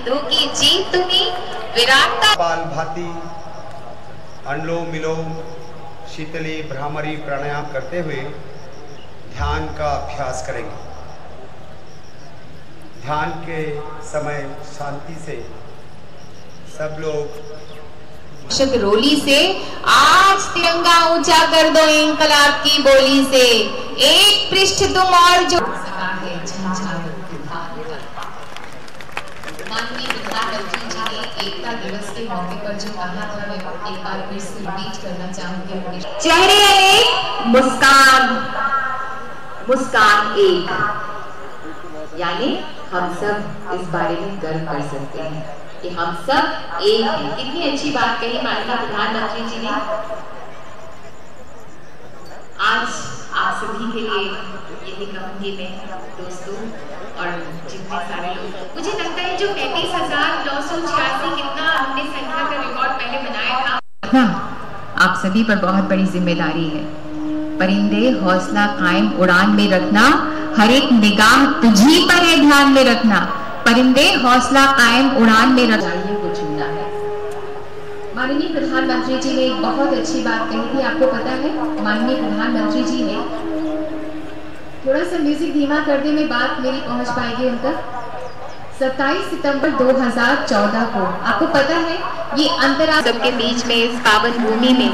सिंधु की जी तुम्ही विराटता बाल भांति अनुलोम विलोम शीतली भ्रामरी प्राणायाम करते हुए ध्यान का अभ्यास करेंगे। ध्यान के समय शांति से सब लोग रोली से आज तिरंगा ऊँचा कर दो इंकलाब की बोली से। एक पृष्ठ तुम और जो सका है झंझावात माननीय प्रधानमंत्री जी ने एकता दिवस के मौके पर जो कहा था मैं एक बार फिर से रिपीट करना चाहूँगी चेहरे एक, मुस्कान। मुस्कान एक। यानी हम सब इस बारे में गर्व कर सकते हैं कि हम सब एक हैं। कितनी अच्छी बात कही माननीय प्रधानमंत्री जी ने। आज आप सभी के लिए यही कहूँगी मैं, दोस्तों और जितने सारे लोग। मुझे लगता है जो पैंतीस हज़ार नौ सौ छियासी कितना हमने संख्या का रिकॉर्ड पहले बनाया था। रखना आप सभी पर बहुत बड़ी ज़िम्मेदारी है। परिंदे, हौसला कायम उड़ान में रखना, हर एक निगाह तुझी पर है ध्यान में रखना। परिंदे, हौसला कायम उड़ान में रखना को चुनना है। माननीय प्रधानमंत्री जी ने एक बहुत अच्छी बात कही थी, आपको पता है? माननीय प्रधानमंत्री जी ने थोड़ा सा म्यूज़िक धीमा कर दे, में बात मेरी पहुँच पाएगी उन तक 27 सितंबर 2014 को। आपको पता है, ये अंतरा सबके बीच में इस पावन भूमि में